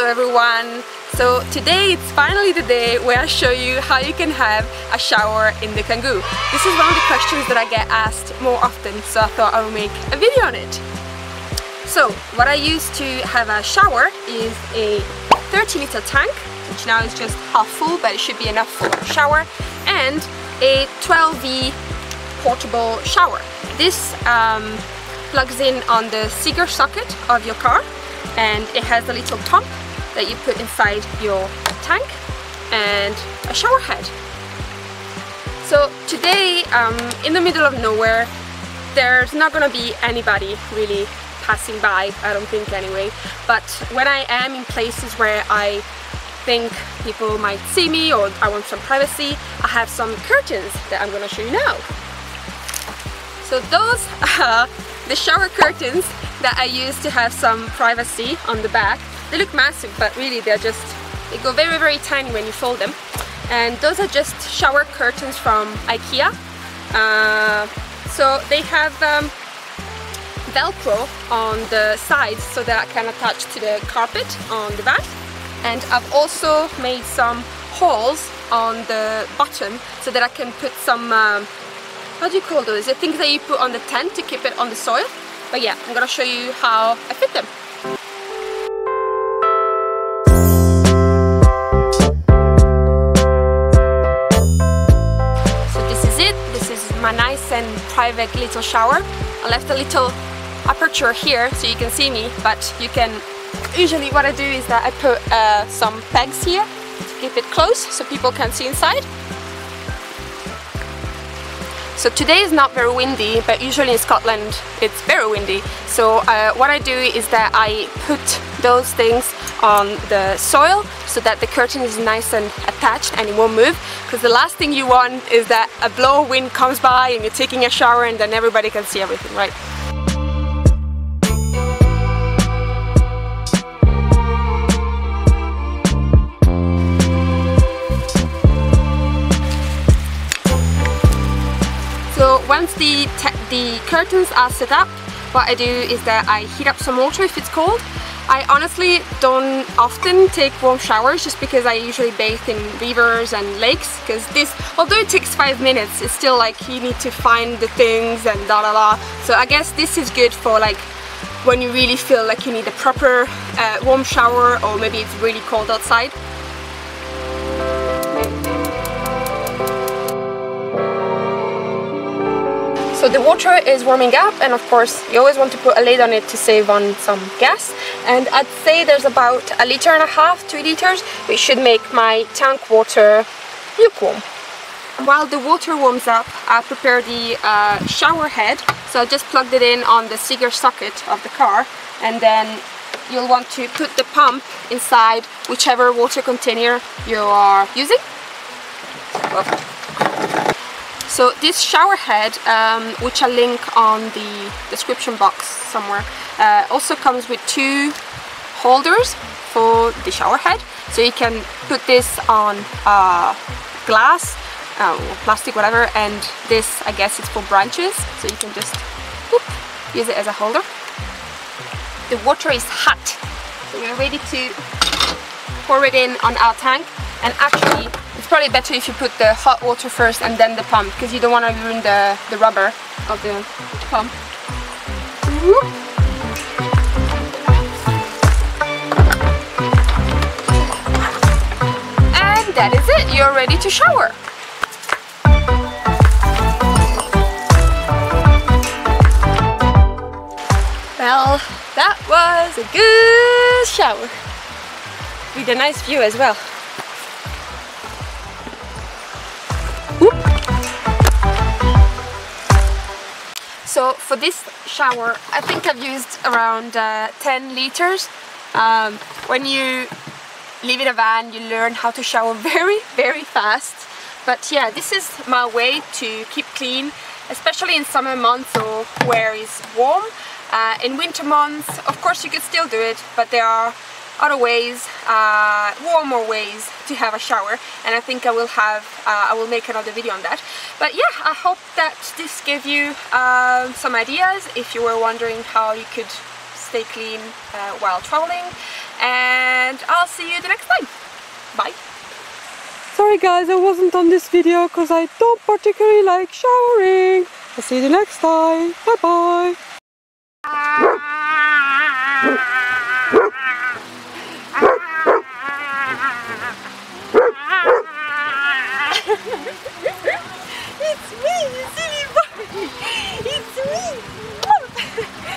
Hello everyone! So today it's finally the day where I show you how you can have a shower in the Kangoo. This is one of the questions that I get asked more often so I thought I would make a video on it. So what I use to have a shower is a 30 litre tank which now is just half full but it should be enough for a shower and a 12V portable shower. This um, plugs in on the cigar socket of your car and it has a little pump that you put inside your tank and a shower head. So today, um, in the middle of nowhere, there's not gonna be anybody really passing by, I don't think anyway, but when I am in places where I think people might see me or I want some privacy, I have some curtains that I'm gonna show you now. So those are the shower curtains that I use to have some privacy on the back. They look massive, but really they're just, they go very, very tiny when you fold them. And those are just shower curtains from Ikea. Uh, so they have um, Velcro on the sides so that I can attach to the carpet on the back. And I've also made some holes on the bottom so that I can put some, um, how do you call those? The things that you put on the tent to keep it on the soil. But yeah, I'm gonna show you how I fit them. So this is it. This is my nice and private little shower. I left a little aperture here so you can see me, but you can usually what I do is that I put uh, some pegs here to keep it close so people can see inside. So today is not very windy, but usually in Scotland it's very windy. So uh, what I do is that I put those things on the soil so that the curtain is nice and attached and it won't move. Because the last thing you want is that a blow wind comes by and you're taking a shower and then everybody can see everything, right? Once the, the curtains are set up, what I do is that I heat up some water if it's cold. I honestly don't often take warm showers just because I usually bathe in rivers and lakes because this, although it takes five minutes, it's still like you need to find the things and da da da. So I guess this is good for like when you really feel like you need a proper uh, warm shower or maybe it's really cold outside. So the water is warming up and of course you always want to put a lid on it to save on some gas and I'd say there's about a liter and a half, two liters which should make my tank water lukewarm. While the water warms up I prepare the uh, shower head so I just plugged it in on the cigar socket of the car and then you'll want to put the pump inside whichever water container you are using. This shower head, um, which I'll link on the description box somewhere, uh, also comes with two holders for the shower head. So you can put this on uh, glass, uh, plastic, whatever, and this, I guess, it's for branches. So you can just whoop, use it as a holder. The water is hot, so we're ready to pour it in on our tank. And actually, probably better if you put the hot water first and then the pump because you don't want to ruin the, the rubber of the pump. And that is it, you're ready to shower. Well, that was a good shower. With a nice view as well. So for this shower, I think I've used around uh, 10 liters. Um, when you live in a van, you learn how to shower very, very fast. But yeah, this is my way to keep clean, especially in summer months or where it's warm. Uh, in winter months, of course you could still do it, but there are other ways, uh, warmer ways to have a shower and I think I will have, uh, I will make another video on that. But yeah, I hope that this gave you uh, some ideas if you were wondering how you could stay clean uh, while traveling and I'll see you the next time. Bye. Sorry guys, I wasn't on this video because I don't particularly like showering. I'll see you the next time. Bye bye.